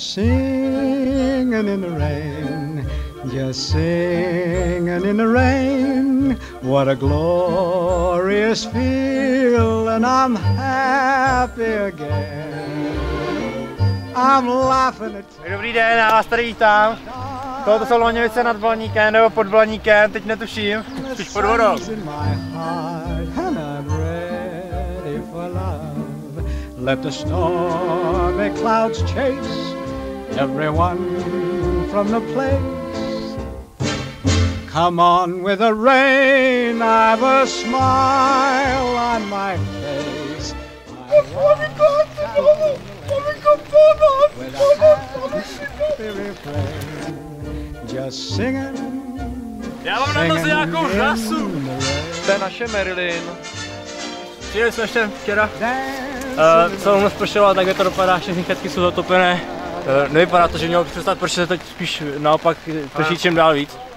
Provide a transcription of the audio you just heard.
singing in the rain, just singing in the rain. What a glorious feel, and I'm happy again. I'm laughing at Dobrý den, já vás tady vítám. Tohle jsou Loňovice nad Blaníkem nebo pod Blaníkem, teď netuším, spíš pod vodou. Let the stormy clouds chase everyone from the place. Come on with the rain, I've a smile on my face. I want with a happy refrain, just singing. Já mám na noze nějakou řasu. To je naše Marilyn. Přijeli jsme ještě včera. Uh, celou noc pršelo, tak to dopadá, všechny chatky jsou zatopené. Uh, nevypadá to, že mělo přestat pršet, teď spíš naopak prší čím dál víc.